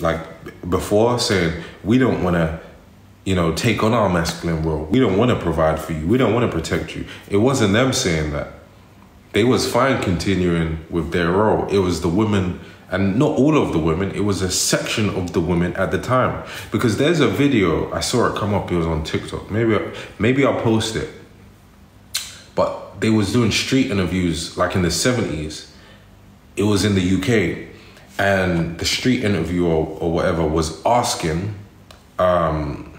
like before saying we don't want to you know take on our masculine role we don't want to provide for you. We don't want to protect you. It wasn't them saying that. They was fine continuing with their role. It was the women and not all of the women it was a section of the women at the time. Because there's a video i saw it come up it was on tiktok. Maybe maybe i'll post it. But they was doing street interviews like in the 70s it was in the uk and the street interviewer or whatever was asking um,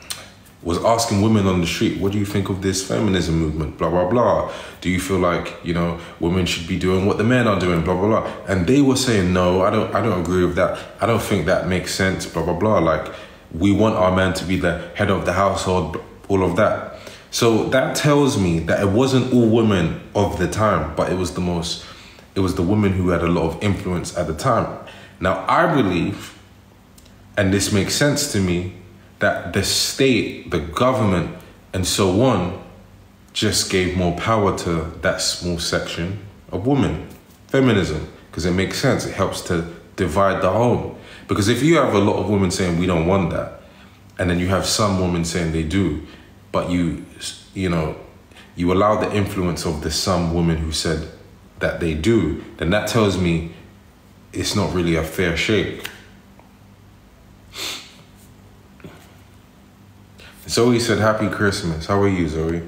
was asking women on the street, what do you think of this feminism movement? Blah, blah, blah. Do you feel like, you know, women should be doing what the men are doing? Blah, blah, blah. And they were saying, no, I don't, I don't agree with that. I don't think that makes sense. Blah, blah, blah. Like, we want our man to be the head of the household, all of that. So that tells me that it wasn't all women of the time, but it was the most, it was the women who had a lot of influence at the time. Now, I believe, and this makes sense to me, that the state, the government, and so on just gave more power to that small section of women. Feminism, because it makes sense. It helps to divide the home. Because if you have a lot of women saying we don't want that, and then you have some women saying they do, but you, you know, you allow the influence of the some women who said that they do, then that tells me it's not really a fair shake. Zoe said, Happy Christmas. How are you, Zoe?